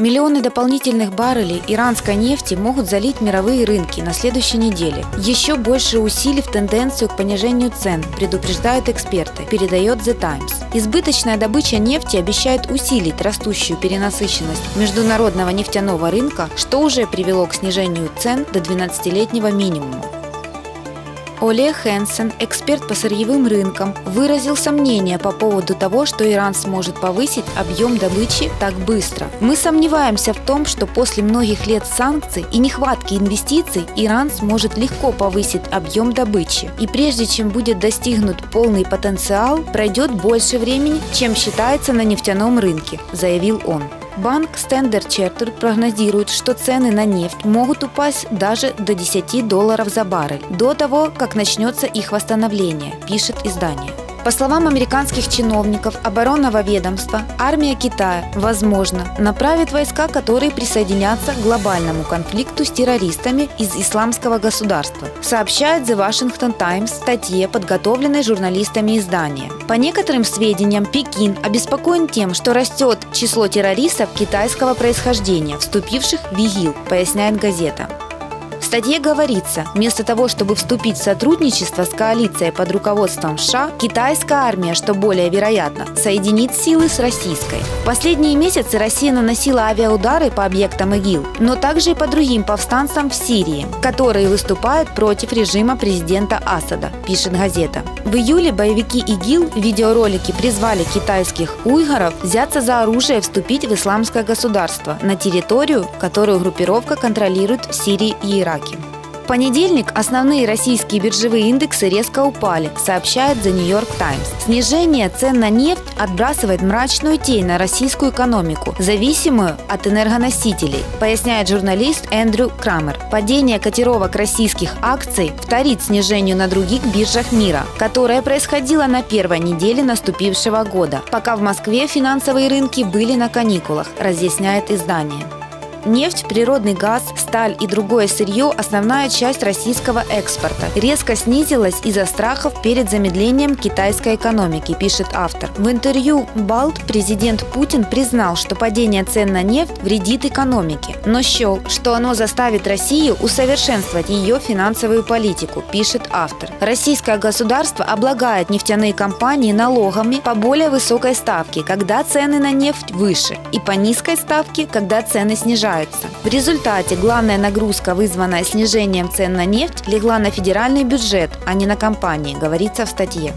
Миллионы дополнительных баррелей иранской нефти могут залить мировые рынки на следующей неделе. Еще больше усилив тенденцию к понижению цен, предупреждают эксперты, передает The Times. Избыточная добыча нефти обещает усилить растущую перенасыщенность международного нефтяного рынка, что уже привело к снижению цен до 12-летнего минимума. Олег Хенсен, эксперт по сырьевым рынкам, выразил сомнения по поводу того, что Иран сможет повысить объем добычи так быстро. Мы сомневаемся в том, что после многих лет санкций и нехватки инвестиций Иран сможет легко повысить объем добычи. И прежде чем будет достигнут полный потенциал, пройдет больше времени, чем считается на нефтяном рынке, заявил он. Банк Standard Chartered прогнозирует, что цены на нефть могут упасть даже до 10 долларов за баррель до того, как начнется их восстановление, пишет издание. По словам американских чиновников оборонного ведомства, армия Китая, возможно, направит войска, которые присоединятся к глобальному конфликту с террористами из исламского государства, сообщает The Washington Times в статье, подготовленной журналистами издания. По некоторым сведениям, Пекин обеспокоен тем, что растет число террористов китайского происхождения, вступивших в ИГИЛ, поясняет газета статье говорится, вместо того, чтобы вступить в сотрудничество с коалицией под руководством США, китайская армия, что более вероятно, соединит силы с российской. В последние месяцы Россия наносила авиаудары по объектам ИГИЛ, но также и по другим повстанцам в Сирии, которые выступают против режима президента Асада, пишет газета. В июле боевики ИГИЛ в видеоролике призвали китайских уйгуров взяться за оружие и вступить в исламское государство на территорию, которую группировка контролирует в Сирии и Ираке атаки. В понедельник основные российские биржевые индексы резко упали, сообщает The New York Times. Снижение цен на нефть отбрасывает мрачную тень на российскую экономику, зависимую от энергоносителей, поясняет журналист Эндрю Крамер. Падение котировок российских акций вторит снижению на других биржах мира, которое происходило на первой неделе наступившего года, пока в Москве финансовые рынки были на каникулах, разъясняет издание. Нефть, природный газ, сталь и другое сырье – основная часть российского экспорта. Резко снизилась из-за страхов перед замедлением китайской экономики, пишет автор. В интервью «Балт» президент Путин признал, что падение цен на нефть вредит экономике, но счел, что оно заставит Россию усовершенствовать ее финансовую политику, пишет автор. Российское государство облагает нефтяные компании налогами по более высокой ставке, когда цены на нефть выше, и по низкой ставке, когда цены снижаются снижаются. В результате главная нагрузка, вызванная снижением цен на нефть, легла на федеральный бюджет, а не на компании, говорится в статье.